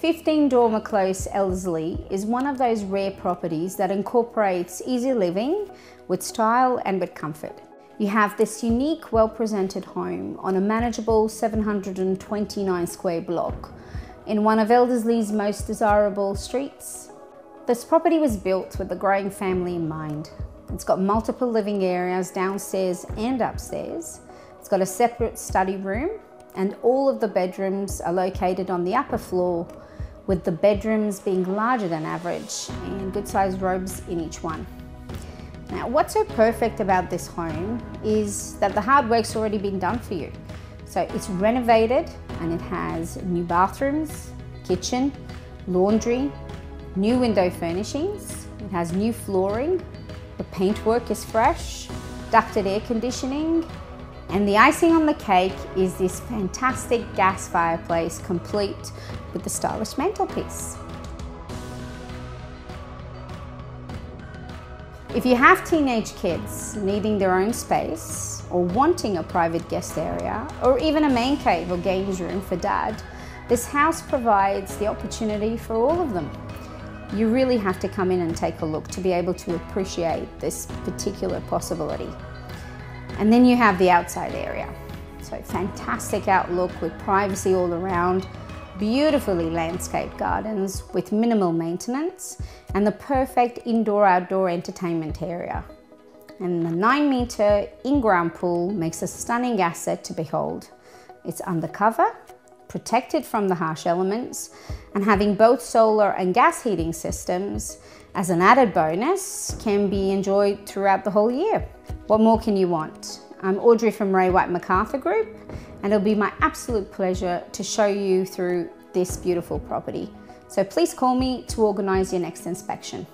15 Dormer Close, Elderslie is one of those rare properties that incorporates easy living with style and with comfort. You have this unique, well-presented home on a manageable 729 square block in one of Elderslie's most desirable streets. This property was built with the growing family in mind. It's got multiple living areas downstairs and upstairs. It's got a separate study room and all of the bedrooms are located on the upper floor with the bedrooms being larger than average and good sized robes in each one. Now, what's so perfect about this home is that the hard work's already been done for you. So it's renovated and it has new bathrooms, kitchen, laundry, new window furnishings, it has new flooring, the paintwork is fresh, ducted air conditioning, and the icing on the cake is this fantastic gas fireplace complete with the stylish mantelpiece. If you have teenage kids needing their own space or wanting a private guest area or even a man cave or games room for dad, this house provides the opportunity for all of them. You really have to come in and take a look to be able to appreciate this particular possibility. And then you have the outside area. So fantastic outlook with privacy all around, beautifully landscaped gardens with minimal maintenance, and the perfect indoor-outdoor entertainment area. And the 9 metre in-ground pool makes a stunning asset to behold. It's undercover, protected from the harsh elements, and having both solar and gas heating systems as an added bonus can be enjoyed throughout the whole year. What more can you want? I'm Audrey from Ray White Macarthur Group, and it'll be my absolute pleasure to show you through this beautiful property. So please call me to organise your next inspection.